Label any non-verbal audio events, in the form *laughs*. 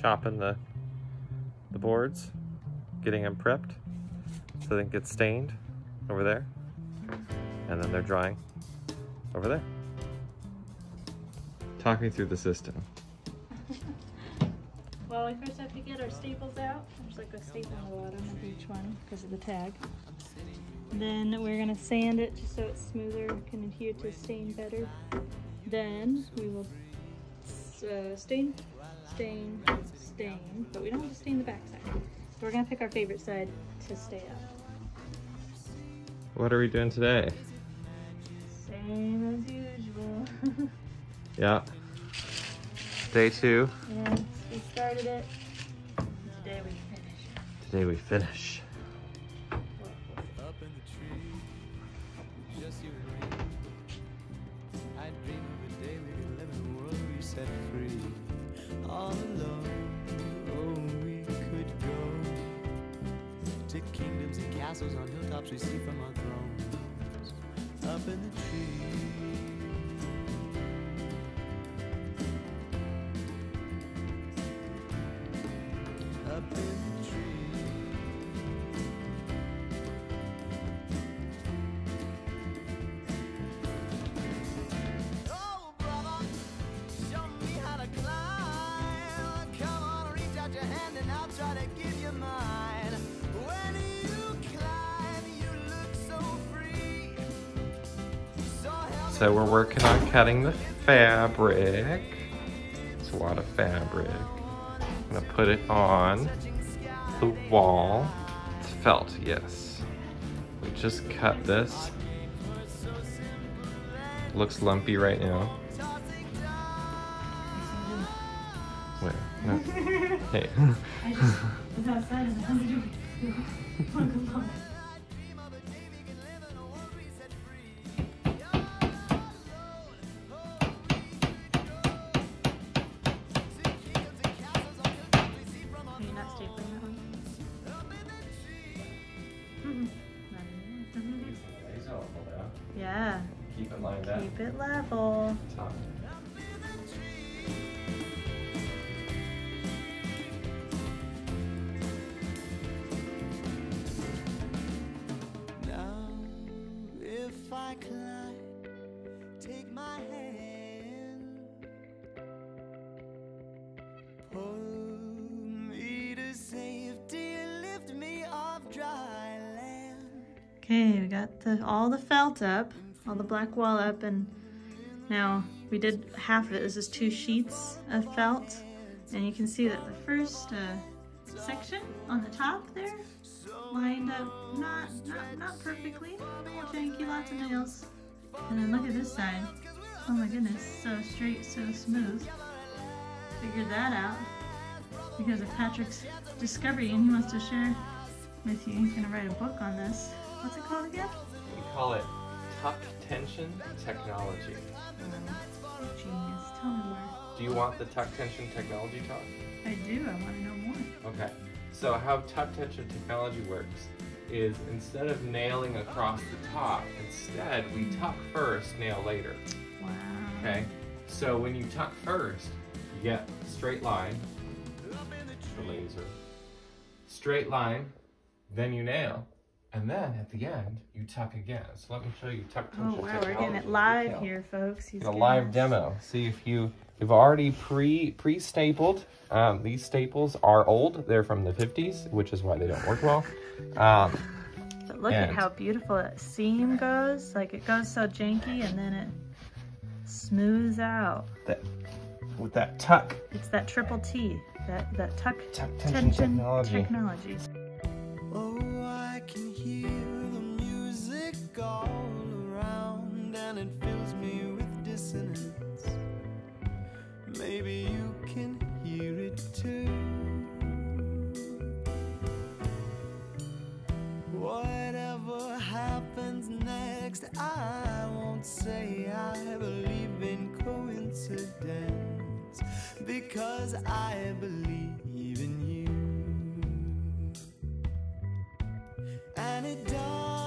chopping the the boards, getting them prepped so they can get stained over there. And then they're drying over there. Talk me through the system. *laughs* Well, we first have to get our staples out. There's like a staple on the bottom of each one because of the tag. Then we're gonna sand it just so it's smoother, can adhere to stain better. Then we will uh, stain, stain, stain, but we don't have to stain the back side. So we're gonna pick our favorite side to stay up. What are we doing today? Same as usual. *laughs* Yeah. Day two. and we started it. Today we finish. Today we finish. Kingdoms and castles on hilltops we see from our thrones. Up in the trees. Up in So we're working on cutting the fabric. It's a lot of fabric. I'm gonna put it on the wall. It's felt, yes. We just cut this. Looks lumpy right now. Wait, no. *laughs* Hey. *laughs* *laughs* off dry land. Okay, we got the all the felt up, all the black wall up, and now we did half of it. This is two sheets of felt, and you can see that the first uh, section on the top there lined up not not not perfectly, janky, lots of nails. And then look at this side. Oh my goodness, so straight, so smooth. Figured that out because of Patrick's discovery, and he wants to share with you. He's gonna write a book on this. What's it called again? We call it tuck tension technology. Oh, genius. Tell me more. Do you want the tuck tension technology talk? I do. I want to know more. Okay. So how tuck tension technology works is instead of nailing across the top, instead we mm. tuck first, nail later. Wow. Okay. So when you tuck first, you get straight line, the laser, straight line, then you nail, and then at the end you tuck again. So let me show you tuck Oh tension wow, we're getting it live detail. here, folks. He's a live us- demo. See if you you've already pre pre stapled. Um, these staples are old. They're from the 50s, which is why they don't work well. Um, But look at how beautiful that seam goes. Like it goes so janky and then it smooths out. that with that tuck It's that triple T. That that tuck tuck tension, technology. technology. Coincidence because I believe in you. And it does